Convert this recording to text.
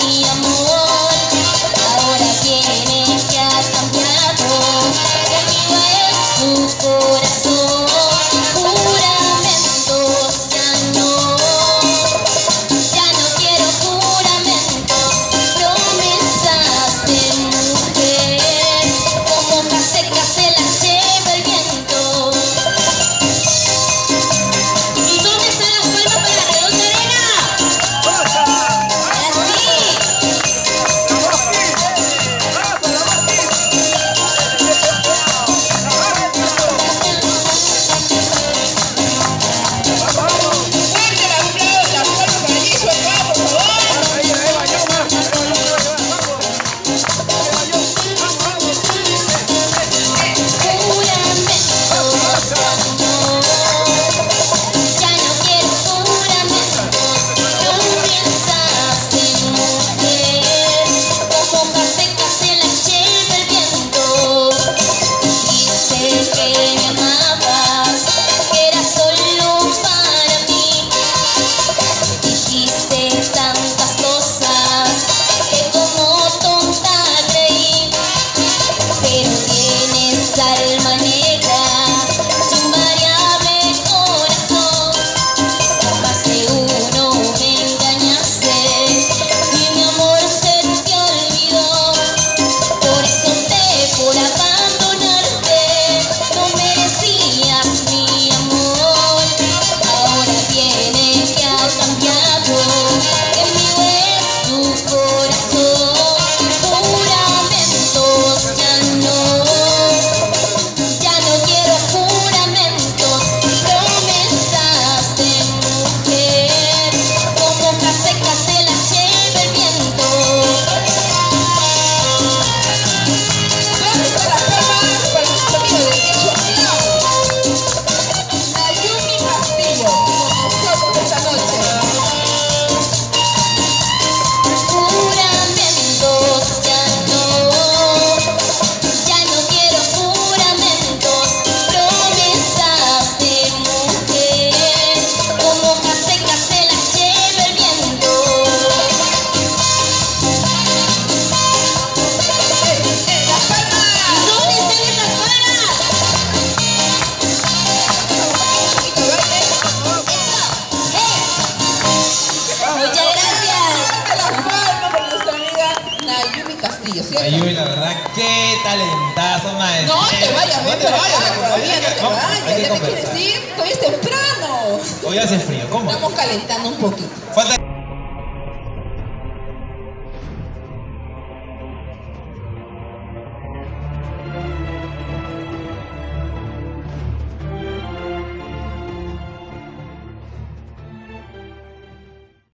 mía. Castillo, ¿cierto? La verdad, qué talentazo, maestro. No te vayas, no te vayas, todavía no te vayas. ¿Ya te quieres ir? Todavía es temprano. Hoy hace frío, ¿cómo? Estamos calentando un poquito.